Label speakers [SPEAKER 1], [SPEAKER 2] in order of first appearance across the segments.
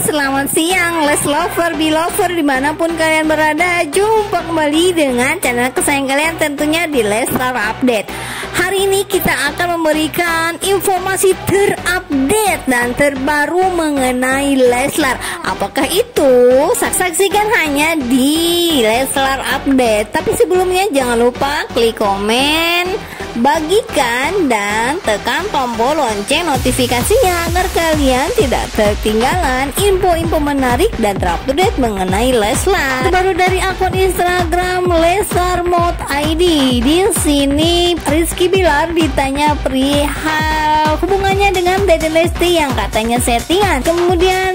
[SPEAKER 1] selamat siang Les Lover, Belover di mana pun kalian berada Jumpa kembali dengan channel kesayangan kalian tentunya di Leslar Update. Hari ini kita akan memberikan informasi terupdate dan terbaru mengenai Leslar Apakah itu? Saksikan hanya di Leslar Update. Tapi sebelumnya jangan lupa klik komen bagikan dan tekan tombol lonceng notifikasinya agar kalian tidak ketinggalan info-info menarik dan terupdate mengenai Leslar. Baru dari akun Instagram Leslar Mod ID. Di sini Rizky Bilar ditanya perihal hubungannya dengan Dede Lesti yang katanya settingan. Kemudian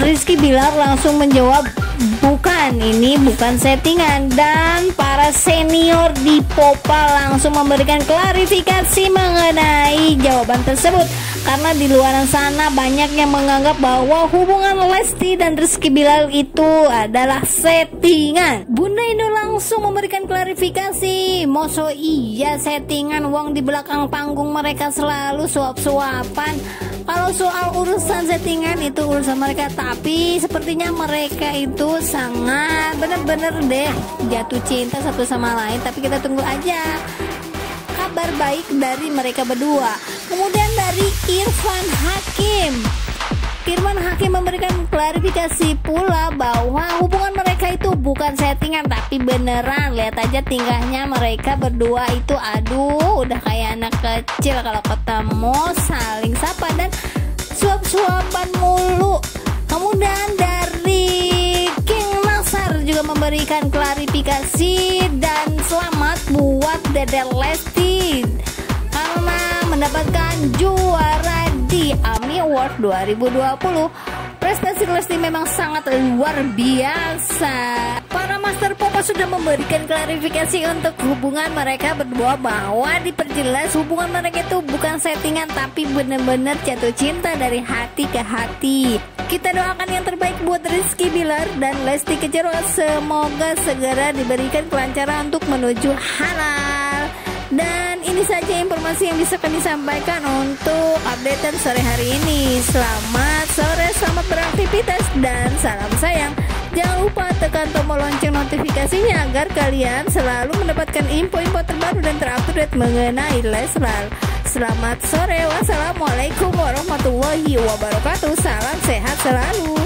[SPEAKER 1] Rizky Bilar langsung menjawab bukan ini bukan settingan dan senior di Popa langsung memberikan klarifikasi mengenai jawaban tersebut. Karena di luar sana banyak yang menganggap bahwa hubungan Lesti dan Rizky Bilal itu adalah settingan. Bunda Indo langsung memberikan klarifikasi. Moso iya settingan uang di belakang panggung mereka selalu suap-suapan. Kalau soal urusan settingan itu urusan mereka tapi sepertinya mereka itu sangat bener-bener deh jatuh cinta satu sama lain tapi kita tunggu aja kabar baik dari mereka berdua. Kemudian dari Irfan Hakim. Irfan Hakim memberikan klarifikasi pula bahwa hubungan mereka itu bukan settingan tapi beneran. Lihat aja tingkahnya mereka berdua itu aduh udah kayak anak kecil kalau ketemu saling sapa dan suap-suapan mulu. Kemudian dari memberikan klarifikasi dan selamat buat Dede Lesti karena mendapatkan juara di AMI Award 2020 Prestasi Lesti memang sangat luar biasa. Para Master Popa sudah memberikan klarifikasi untuk hubungan mereka berdua bahwa diperjelas hubungan mereka itu bukan settingan tapi benar-benar jatuh cinta dari hati ke hati. Kita doakan yang terbaik buat Rizky Bilar dan Lesti Kejero semoga segera diberikan kelancaran untuk menuju halal. Dan ini saja informasi yang bisa kami sampaikan untuk update sore hari ini. Selamat sore, selamat beraktivitas dan salam sayang. Jangan lupa tekan tombol lonceng notifikasinya agar kalian selalu mendapatkan info-info terbaru dan terupdate mengenai Leslar. Selamat sore, wassalamualaikum warahmatullahi wabarakatuh. Salam sehat selalu.